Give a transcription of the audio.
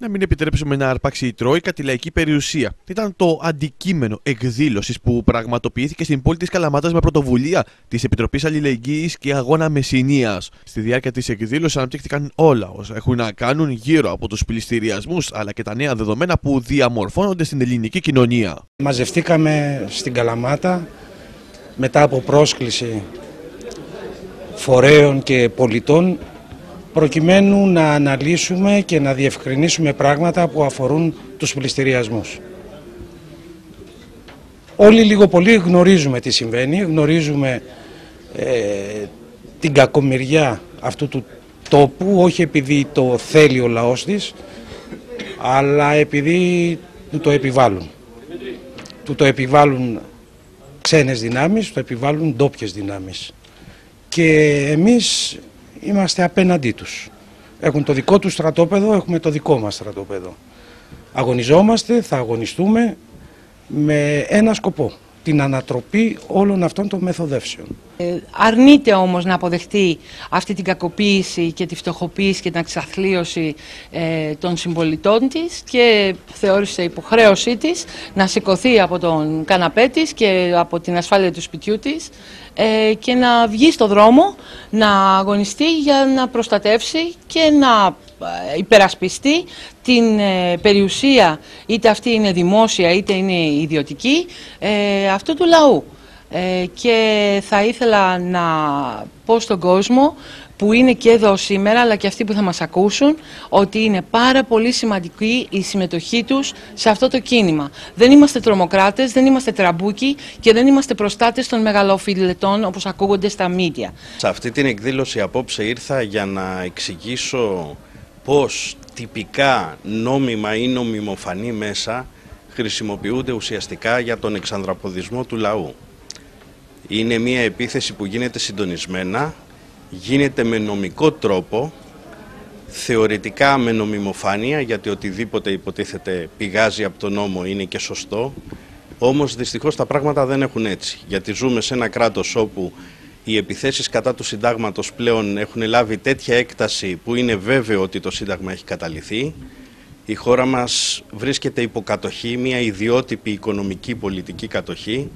να μην επιτρέψουμε να αρπάξει η Τρόικα τη λαϊκή περιουσία. Ήταν το αντικείμενο εκδήλωσης που πραγματοποιήθηκε στην πόλη της Καλαμάτας με πρωτοβουλία της Επιτροπής Αλληλεγγύης και Αγώνα Μεσηνίας. Στη διάρκεια της εκδήλωσης αναπτύχθηκαν όλα όσα έχουν να κάνουν γύρω από τους πληστηριασμούς αλλά και τα νέα δεδομένα που διαμορφώνονται στην ελληνική κοινωνία. Μαζευτήκαμε στην Καλαμάτα μετά από πρόσκληση φορέων και πολιτών προκειμένου να αναλύσουμε και να διευκρινίσουμε πράγματα που αφορούν τους πληστηριασμούς. Όλοι λίγο πολύ γνωρίζουμε τι συμβαίνει, γνωρίζουμε ε, την κακομοιριά αυτού του τόπου, όχι επειδή το θέλει ο λαός της, αλλά επειδή του το επιβάλλουν. Του το επιβάλλουν ξένες δυνάμεις, το επιβάλλουν ντόπιες δυνάμεις. Και εμείς είμαστε απέναντί τους. Έχουν το δικό τους στρατόπεδο, έχουμε το δικό μας στρατόπεδο. Αγωνιζόμαστε, θα αγωνιστούμε με ένα σκοπό, την ανατροπή όλων αυτών των μεθοδεύσεων. Ε, αρνείται όμως να αποδεχτεί αυτή την κακοποίηση και τη φτωχοποίηση και την εξαθλίωση ε, των συμπολιτών της και θεώρησε υποχρέωσή της να σηκωθεί από τον καναπέ της και από την ασφάλεια του σπιτιού της ε, και να βγει στο δρόμο να αγωνιστεί για να προστατεύσει και να ε, υπερασπιστεί την ε, περιουσία είτε αυτή είναι δημόσια είτε είναι ιδιωτική αυτού του λαού. Ε, και θα ήθελα να πω στον κόσμο που είναι και εδώ σήμερα αλλά και αυτοί που θα μας ακούσουν ότι είναι πάρα πολύ σημαντική η συμμετοχή τους σε αυτό το κίνημα. Δεν είμαστε τρομοκράτες, δεν είμαστε τραμπούκοι και δεν είμαστε προστάτες των μεγαλοοφειλετών όπως ακούγονται στα μίντια. Σε αυτή την εκδήλωση απόψε ήρθα για να εξηγήσω πώς τυπικά νόμιμα ή νομιμοφανή μέσα χρησιμοποιούνται ουσιαστικά για τον εξανδραποδισμό του λαού. Είναι μια επίθεση που γίνεται συντονισμένα, γίνεται με νομικό τρόπο, θεωρητικά με νομιμοφάνεια, γιατί οτιδήποτε υποτίθεται πηγάζει από τον νόμο είναι και σωστό, όμως δυστυχώς τα πράγματα δεν έχουν έτσι, γιατί ζούμε σε ένα κράτος όπου οι επιθέσεις κατά του συντάγματος πλέον έχουν λάβει τέτοια έκταση που είναι βέβαιο ότι το σύνταγμα έχει καταληθεί. Η χώρα μας βρίσκεται υποκατοχή, μια ιδιότυπη οικονομική πολιτική κατοχή.